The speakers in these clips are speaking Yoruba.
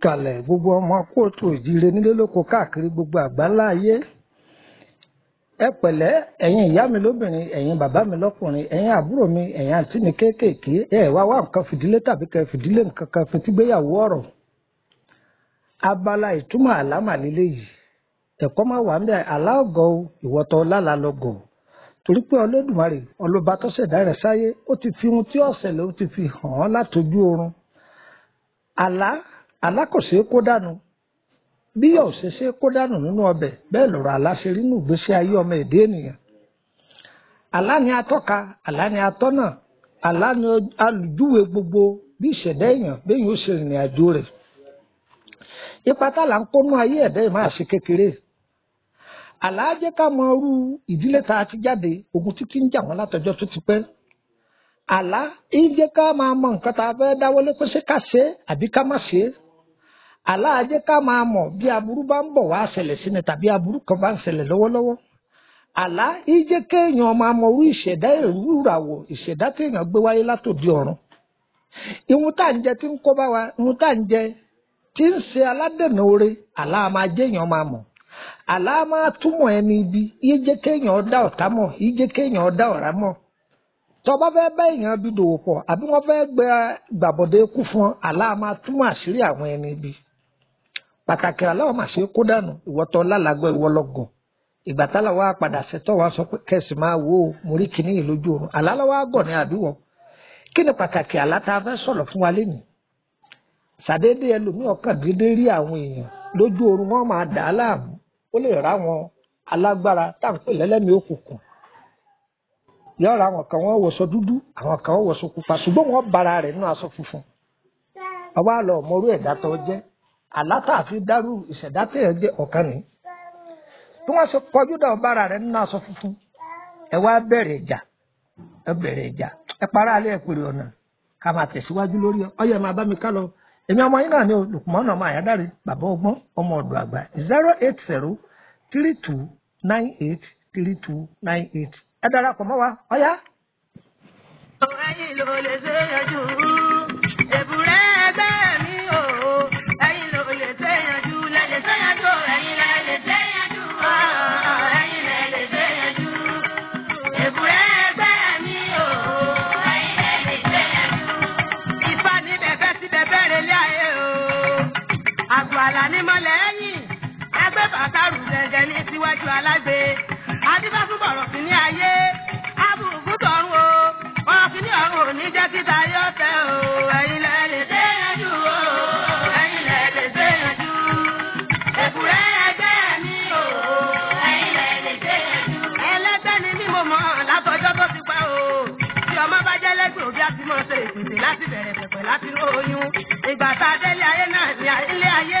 ìkàlẹ̀ gbogbo ọmọ kóòtù òjìire nílé lóko káàkiri gbogbo àgbáńlá ayé ẹ pẹ̀lẹ́ ẹ̀yin ìyá mi lóbìnrin ẹ̀yin bàbá mi lọ́kùnrin ẹ̀yin àbúrò mi ẹ̀yin àǹtí mi kéékèèké ẹ wá wá nǹkan fìdílé tàbí kẹ fìdílé nǹkan kan fi tí gbéyàwó ọ̀rọ̀. Abala ìtumọ̀ àlámà lílé yìí ẹ̀kọ́ máa wà níbẹ̀ aláàgọ́ ìwọ́tọ̀ lálàá lọ́gọ̀. Torí pé Olódùmarè ọlọ́ba tó ṣẹ̀dá rẹ̀ sáyé ó ti fi ohun tí ó ṣẹlẹ̀ ó ti fi hàn án látojú oorun. Àlá àlá kò ṣeé kó dànù. Bí yóò ṣe ṣe kó dànù nínú ọbẹ̀ bẹ́ẹ̀ lọ̀rọ̀ àlá ṣe rí nínú ìgbésí ayé ọmọ èdè ènìyàn. Àlá ni atọ́ka àlá atọ́nà àlá alùjúwe gbogbo bí ìṣẹ̀dá èèyàn bẹ́ẹ̀ yóò ṣe ìrìn àjò rẹ̀. Ipa tálà ń kónú ayé ẹ̀dá yìí máa ṣe kékeré. Àlá ká mọ irú ìdílé tá a ti jáde ogun títí ń jà wọ́n látọjọ́ tó ti pẹ́. Àlá ń ká máa mọ nǹkan tá a fẹ́ dáwọ́lé pé ṣé ká ṣe é àbí ká má ṣe é àlá jẹ́ ká máa mọ̀ bí aburú bá ń bọ̀ wá ṣẹlẹ̀ sí ni tàbí aburú kan bá ń ṣẹlẹ̀ lọ́wọ́lọ́wọ́. Àlá jẹ́ kéèyàn máa mọ irú ìṣẹ̀dá èrú ìràwọ̀ ìṣẹ̀dá gbé wáyé látòdì ọ̀run. Ìhun tá à ń jẹ tí ń kó bá wa ìhun tá à ń jẹ tí ń ṣe aládènà oore àlá máa jẹ́yàn máa mọ̀. Àlá máa túmọ̀ ẹni ibi jẹ́ kéèyàn dá ọ̀tá mọ̀ jẹ́ kéèyàn dá ọ̀rá mọ̀. Tó bá fẹ́ bá èèyàn bí dòwò pọ̀ àbí wọ́n fẹ́ gbàbọ̀dé kú fún àlá máa túmọ̀ àṣírí àwọn ẹni ibi pàtàkì aláwọ̀ máa ṣe kó dànù. Ìwọ́tọ̀ lálàgbọ́ ìwọ́ lọ́gàn. Ìgbà tálà wá padà ṣètò wa sọ pé kẹsì máa wo mo rí kinní yìí lójú oorun. Àlá lọ́wọ́ àgọ̀ ní àbíwọ̀ kí ni pàtàkì àlá tá a fẹ́ sọ̀rọ̀ fún wa lénìí? Ṣàdédé ẹlòmíì ọkàn dédé rí àwọn èèyàn lójú oorun wọn máa dà á láàmú. Ó lè rá wọn alágbára tá à ń pè lẹ́lẹ́mìí òkùnkùn. Yọ̀ọ̀rọ̀ àwọn kan wọ́n wọṣọ dúdú àwọn kan wọ́n wọṣọ pupa ṣùgbọ́n wọ́n bara rẹ̀ nínú aṣọ funfun. Ọba àlọ́ ọmọrú ẹ̀dá tó jẹ́ àlátà àfi dárú ìṣẹ̀dá tẹ̀yẹ̀ jẹ́ ọ̀kan ní. bí wọ́n ṣe kọjú dà ọba rẹ̀ nínú aṣọ funfun. Ẹ wá bẹ̀rẹ̀ ìjà. Ẹ bẹ̀rẹ̀ ìjà. Ẹ para alẹ́ ìpèrè ọ̀nà. Ká máa tẹ̀síwájú lórí ọyẹ máa bá mi ká lọ. Èmi ọmọ yín náà ni Lùkùmọ́nà ọmọ àyádáre bàbá ọgbọ́n ọmọ ọ̀dọ̀ àgbà zero eight zero three two nine eight three two nine eight. Ẹ darapọ̀ mọ́ wa. Ọ̀yá. ẹ̀yin ló lè ṣe yanjú àgbàlá ní mọ́lẹ̀ ẹ̀yìn ẹgbẹ́ bàtà rù gẹ́gẹ́ ní síwájú alágbe. Adífá fún bọ̀rọ̀ sí ní ayé. Abùkù tọ̀run o. Ọ̀rọ̀ sí ní ọ̀run ò ní jẹ́ títa yọ tẹ o. Ẹ̀yin lẹ lè dé yanjú o. Ẹ̀yin lẹ lè dé yanjú. Èkúrẹ́ ẹgbẹ́ mi o. Ẹ̀yin lẹ lè dé yanjú. ẹlẹ́gbẹ́ ni mí mo mọ̀ látọjọ́ tó ti pẹ́ o. Tí ọmọ bá jẹ́ lẹ́gbẹ̀ẹ́ òbí àti mọ̀ ṣe ìpìtì láti bẹ̀rẹ̀ pẹ̀pẹ̀ láti ní oyún. Ìgbà tá a délé ayé náà ní ilé ayé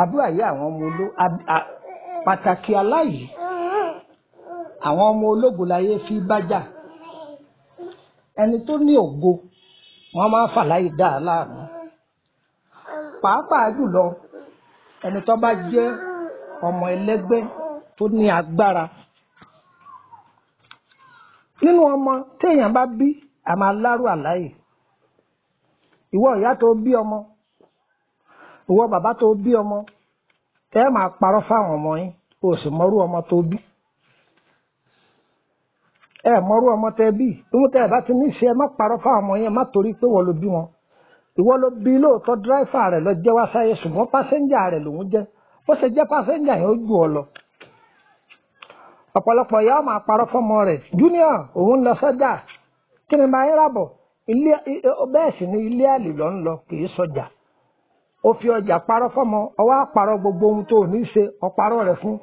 àdúrà yẹ àwọn ọmọ oló pàtàkì aláyìí àwọn ọmọ ológo láyé fi bájà ẹni tó ní ògo wọn máa fà láyé dá a láàmú. Pàápàá jùlọ ẹni tó bá jẹ́ ọmọ ẹlẹ́gbẹ́ tó ní agbára. Nínú ọmọ téèyàn bá bí a máa lárú àláyè ìwọ ìyá tó bí ọmọ ìwọ bàbá tó bí ọmọ ẹ máa parọ́ fáwọn ọmọ yín o sì mọrú ọmọ tó bí. Ẹ mọrú ọmọ tẹ bí ìwọ tẹ bá ti ní ṣe ẹ má parọ́ fáwọn ọmọ yín má torí pé wọ́n ló bí wọn. Ìwọ ló bí lóòótọ́ dírẹ́fà rẹ̀ lọ jẹ́ wá sáyé ṣùgbọ́n pásẹ́njà rẹ̀ lòún jẹ́. Ó ṣe jẹ́ pásẹ́njà yẹn ó jù ọ lọ. Ọ̀pọ̀lọpọ̀ ìyá ọmọ àparọ́ fọmọ rẹ̀. Junior òun lọ sọ́jà. Kí ni máa ń ràbọ̀ ilé bẹ́ẹ̀ sì ni ilé àlè lọ ń lọ kì í sọjà ó fi ọjà parọ́ fọmọ ọwọ́ àparọ́ gbogbo ohun tó ní ṣe ọ̀parọ́ rẹ̀ fún.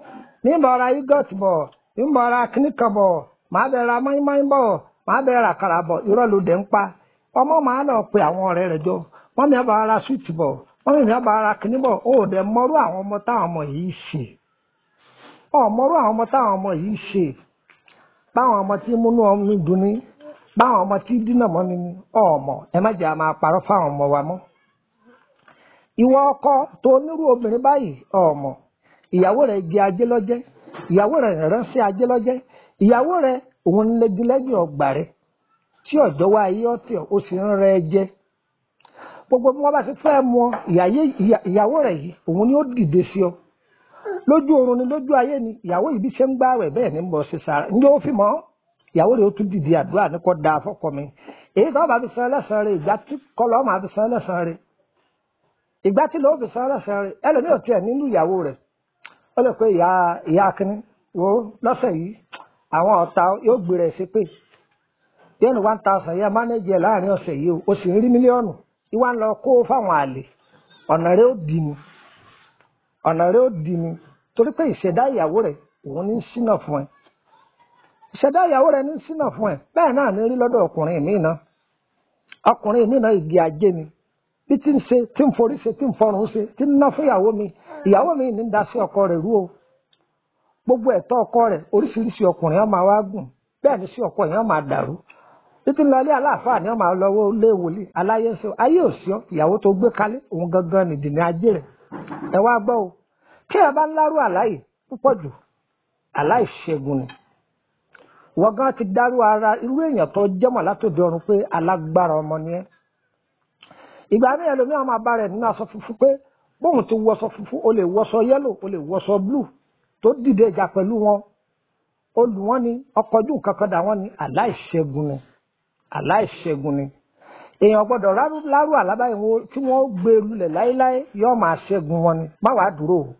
Nígbà ọ̀ra yúgọ̀tì bọ̀ nígbà ọ̀ra kíníkan bọ̀ màá bẹ̀ ra mọ́ínmọ́ín bọ̀ màá bẹ̀rẹ̀ àkàrà bọ̀ irọ́ ló dẹ̀ ń pa. Ọmọ màá lọ pe àwọn ọ̀rẹ́ rẹ̀ jọ. Wọ́n mi bá ara súwìtì bọ̀ wọ́n mi bá ara kìíní bọ̀. Ó dẹ̀ mọ́rú àwọn ọmọ táwọn ọmọ yìí ṣe. Ọ̀ mọ́rú àwọn ọmọ táwọn ọmọ yìí ṣe. Báwọn ọmọ tí múnú ọmọ dùn ní báwọn ọmọ tí dínà mọ́ ni ní ọmọ ẹ má jẹ́ máa parọ́ fáwọn ọmọ wa mọ́ ìwọ ọkọ tó onírú obìnrin báyìí ọmọ. Ìyàwó rẹ̀ jẹ ajé lọ́jẹ́. Ìyàwó rẹ̀ ránṣẹ́ ajé lọ́jẹ́. Ìyàwó rẹ̀ òun lẹ́gi lẹ́yìn ọgbà rẹ̀ tí ọ̀jọ́ wa ayé ọtí ó sì ń rẹ jẹ. Gbogbo bí wọ́n bá ti fẹ́ mọ ìyàwó rẹ̀ yìí òun ni ó dìde sí ọ. Lójú oorun ni lójú ayé ni ìyàwó yìí bí ṣe ń gbààwẹ̀ bẹ́ẹ̀ ni ń bọ̀ ṣe sára ǹjẹ́ ó fi mọ́ ìyàwó rẹ̀ ó tún dìde àdúrà ní kò dáa fọ́kọ mi. Èyí tó bá fi san ẹlẹ́sàn rẹ̀ ìgbà tí kọlọ́ máa fi san ẹlẹ́sàn rẹ̀ ìgbà tí ló fi ẹlẹ́sàn rẹ̀ ẹlòmíì ò tiẹ̀ nínú ìyàwó rẹ̀. Ó lè pé ìyá ìyá akínní wo lọ́sẹ̀ yìí àwọn ọ̀tá yóò gbé rẹ̀ sí pé yóò ní one thousand yẹ mánéjì ẹ̀ láàárín ọ̀sẹ̀ yìí o sì ń rí mílíọ̀nù. Ìwà ń lọ kó fáwọn àlè. Ọ̀nà rẹ̀ ó dì ní ọ̀nà rẹ̀ ó dì ní torí pé ìṣẹ̀dá ìyàwó rẹ̀ òun ní sínà fún ẹ. Ìṣẹ̀dá ìyàwó rẹ̀ ní sínà fún ẹ. Bẹ́ẹ̀ náà ní rí lọ́dọ̀ ọkùnrin mi bí tí ń ṣe tí ń forí ṣe tí ń fọrùn ṣe tí ń ná fún ìyàwó mi ìyàwó mi ní ń da sí ọkọ rẹ̀ rú gbogbo ẹ̀tọ́ ọkọ rẹ̀ oríṣiríṣi ọkùnrin ọmọ wa gùn bẹ́ẹ̀ ni sí ọkọ yẹn máa dàrú. Títí lọ ilé aláàfáà ni wọ́n máa lọ́wọ́ lé wòlíì aláyé ṣe ayé òsì ọ ìyàwó tó gbé kalẹ̀ òun gangan nìdí ní ajé rẹ̀. Ẹ wá gbọ́ o kí ẹ bá ń lárú àláyé púpọ̀ jù aláìṣẹ́gun ni. Wọ́n gan ti dárú ara irú èèyàn tó jẹ́mọ̀ látòdì ọ̀run pé alágbára ọmọ ni ẹ́ ìgbà mi ẹlòmíràn máa bá rẹ̀ nínú aṣọ funfun pé bóun ti wọṣọ funfun o lè wọṣọ yẹ́lò o lè wọṣọ blue tó dìde ìjà pẹ̀lú wọn. Olù ni ọkọjú kankan wọn ni aláìṣẹ́gun ni aláìṣẹ́gun ni. Èèyàn gbọ́dọ̀ lárú àlábáyé wọn tí wọ́n gbé lulẹ̀ láéláé yóò máa ṣẹ́gun wọn ni. Má wàá dúró o.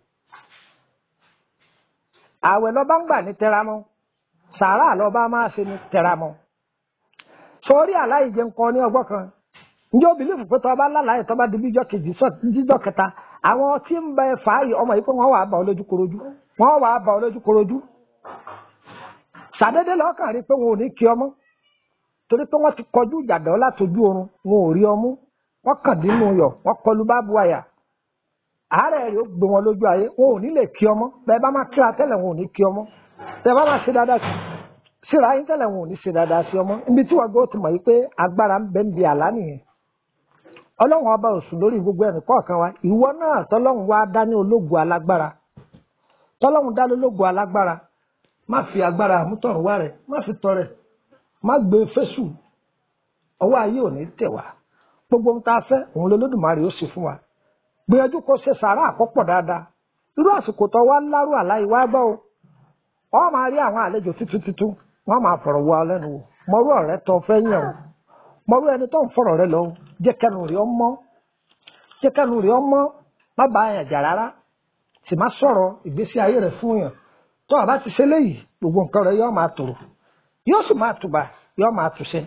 Ààwẹ̀ lọ́ba ń gbà ní tẹramọ́. Sàárà lọ́ba máa ṣe ní tẹramọ́. Sórí aláìjẹ ń kọ ní ọgbọ́n kan njẹ́ obìnrin fún pé tọ́ba lálàyé tọ́ba di bíjọ́ kejì jíjọ́ kẹta àwọn tí ń bẹ fàáyì ọmọ yìí pé wọ́n wà á bá ọ lójú korojú wọ́n wà á bá ọ lójú korojú. Sàdédé lọ́kàn rí pé wọn ò ní kí ọmọ torí pé wọ́n ti kọjú ìjàdọ̀ látọjú oorun wọn ò rí ọmú. Wọ́n kàn dínú yọ̀ wọ́n kọlu bábu àyà. Àárẹ̀ rẹ̀ ó gbé wọn lójú ayé wọn ò ní lè kí ọmọ. Bẹ́ẹ̀ bá máa kíra tẹ́lẹ̀ wọn ò ní kí ọmọ. Bẹ́ẹ̀ bá máa ṣe dáadáa sí síra yín tẹ́lẹ̀ wọn ò ní ṣe dáadáa sí ọmọ. Níbi tí wọ́n gbé ó ti mọ̀ yìí pé agbára ń bẹ ń bi àlá nìyẹn ọlọ́run ọba òsù lórí gbogbo ẹnì kọ̀ọ̀kan wa. Ìwọ náà tọ́lọ́run wá dá ní ológun alágbára. Tọ́lọ́run dá lólógun alágbára. Má fi agbára àmútọ̀run wá rẹ̀. Má fi tọrẹ. Má gbé fésù. Ọwọ́ ayé ò ní tẹ̀ wá. Gbogbo ohun tá a fẹ́ òun lolódùmarè ó sì fún wa. Gbìyànjú kó ṣe sàárà àkọ́pọ̀ dáadáa. Irú àsìkò tó wá lárú àláyé wá gbọ́ o. Ọ máa rí àwọn àlejò tuntun wọ́n máa fọ̀rọ̀ lọ jẹ́ kẹnu rẹ̀ ọmọ. Jẹ́ kẹnu rẹ̀ ọmọ. Má bá yàn jà rárá. Sì má sọ̀rọ̀ ìgbésí ayé rẹ̀ fún yàn. Tó àbá ti ṣe léyìí gbogbo nǹkan rẹ̀ yóò máa tòrò yóò sì máa tùbà yóò máa tùṣẹ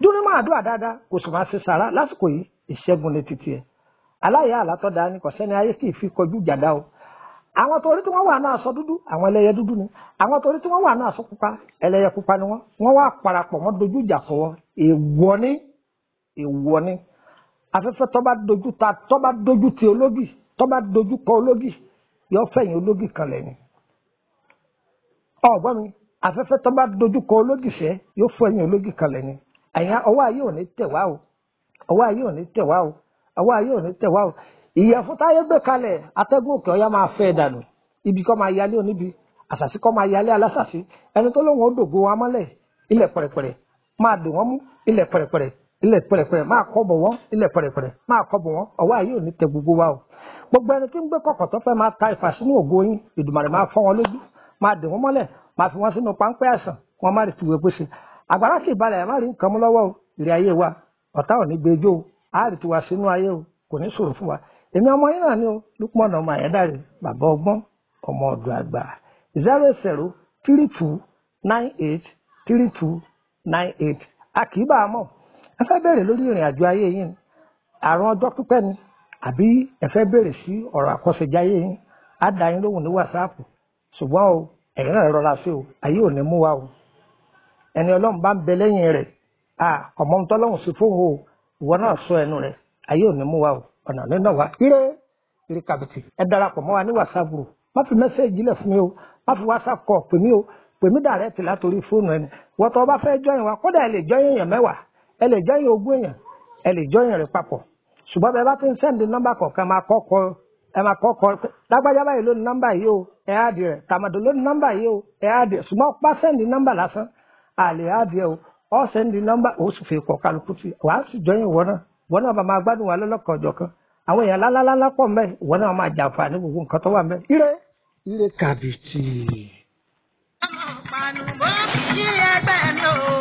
dúró máa dúà dáadáa kò sì máa ṣe sàrà lásìkò yìí ìṣẹ́gun ní títí ẹ̀. Aláyà àlátọ́dá ni kò sẹ́ni ayé kì í fi kọjú jàdá o. Àwọn torí tí wọ́n wà náà aṣọ dúdú àwọn ẹlẹ́yẹ dúdú ni. Àwọn torí tí wọ́n wà náà aṣọ pupa ẹlẹ́yẹ pupa ni wọ́n. Wọ́n wá parapọ̀ wọ́n dojú ìjà kọ èèwọ̀ ni èèwọ̀ ni afẹ́fẹ́ tó bá dojú ta tó bá dojú ti ológì tó bá dojú kọ ológì yóò fẹ̀yìn ológì kan lẹ́ni ọ̀gbọ́n mi afẹ́fẹ́ tó bá dojú kọ ológì sẹ́ yóò fẹ̀yìn ológì kan lẹ́ni àyà ọwọ́ ayé ò ní tẹ̀ wá o. Ọwọ́ ayé ò ní tẹ̀ wá o. Ọwọ́ ayé ò ní tẹ̀ wá o. Ìyẹ̀fun táyé gbé kalẹ̀ atẹ́gùn òkè ọ̀yá máa fẹ́ dànù. Ibi kọ́ máa yálé oníbi àṣàṣì kọ́ máa yálé alásàṣì. Ẹni tó lóun ó dògo wa mọ́lẹ̀ ilẹ̀ pẹ̀rẹ̀pẹ̀rẹ̀ máa dè wọ́n mú ilẹ̀ pẹ̀rẹ̀pẹ̀rẹ̀ ilẹ̀ pẹ̀rẹ̀pẹ̀rẹ̀ máa kọ́ bọ̀ wọ́n. Ilẹ̀ pẹ̀rẹ̀pẹ̀rẹ̀ máa kọ́ bọ̀ wọ́n. Ọwọ́ ayé ò ní tẹ gbogbo wa o. Gbogbo ẹni tí ń gbé kọ̀kọ̀ tó fẹ́ máa ta ìfà sínú ògo yín Èdùmàrè máa fọ́ wọn lójú máa dè wọ́n mọ́lẹ̀ máa fi wọ́n sínú páńpẹ́ àìsàn wọn má rí tiwé pèsè àgbàrá sì balẹ̀ ẹ̀ má rí nǹkan mú lọ́wọ́ o. Ìrì ayé wa ọ̀tá ò ní gbẹjọ́ o. Á rí tiwa sínú ayé o ni o Lukman ọmọ àyẹ́dàrè bàbá ọgbọ́n ọmọ ọ̀dọ̀ àgbà. Zero zero three two nine eight three two nine eight. A kì mọ̀ ẹ fẹ́ bẹ̀rẹ̀ lórí ìrìn àjò ayé yín. Àrùn ọjọ́ pípẹ́ ni àbí ẹ fẹ́ bẹ̀rẹ̀ sí ọ̀rọ̀ àkọsẹ̀jáyé yín? Á dá yín lóhùn ní wàsáàpù ṣùgbọ́n o ẹ̀yin náà rọra sí o ayé ò ní mú wa o. Ẹni ọlọ́run bá ń bẹ lẹ́yìn rẹ̀ ọmọ ohun tọ́lọ́run sí fóun o. Ìwọ náà sọ ẹnu rẹ̀ ayé ò ní mú wa o. Ọ̀nà nínú wa ire ire kàbìtì. Ẹ darapọ̀ mọ́ wa ní whatsapp group. Má fi mẹ́sẹ̀gì lẹ̀ fún mi o. Má fi o. Mẹ́wàá ẹ lè jọyìn ogún èèyàn ẹ lè jọyìn rẹ̀ papọ̀. Ṣùgbọ́n bẹ́ẹ̀ bá ti ń sẹ́ndì nọ́mbà kọ̀ọ̀kan máa kọ́kọ́ ẹ máa kọ́kọ́ lágbájá báyìí ló ní nọ́mbà yìí o ẹ á di rẹ̀. Tàmàdò ló ní nọ́mbà yìí o ẹ á di rẹ̀. Ṣùgbọ́n pa sẹ́ndì nọ́mbà lásán àlè á di rẹ̀ o. Ọ sẹ́ndì nọ́mbà ó sì fi kọ̀ kálukú sí wàá sì jọyìn ìwọ náà. Ìwọ náà máa gbádùn wa lọ́lọ́kọ̀ ọjọ́ kan. Àwọn èèyàn lálálálá pọ̀ mẹ́ ìwọ náà máa jàǹfààní gbogbo nǹkan tó wà mẹ́ ire! Ire kàbìtì. ọmọ ìpanu bó kì í ẹgbẹ́ mi o.